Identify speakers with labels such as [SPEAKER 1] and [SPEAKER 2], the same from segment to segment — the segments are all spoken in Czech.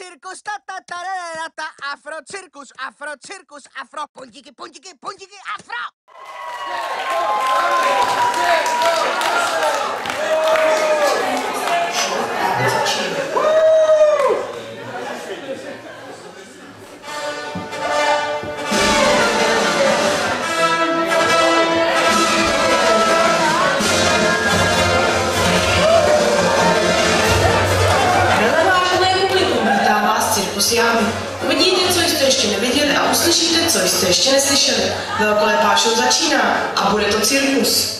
[SPEAKER 1] circus, ta ta ta ta ta ta! afro circus, afro circus, afro punjiki punjiki punjiki afro.
[SPEAKER 2] Circo, circo, circo, Uvidíte, co jste ještě neviděli a uslyšíte, co jste ještě neslyšeli. Velkolepá show začíná a bude to cirkus.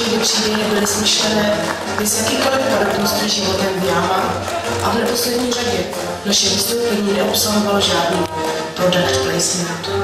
[SPEAKER 3] Všechny příběhy byly smyšlené bez jakýkoliv podobnosti životem v jámách. A v neposlední řadě naše vystoupení neobsahovalo žádný product placement.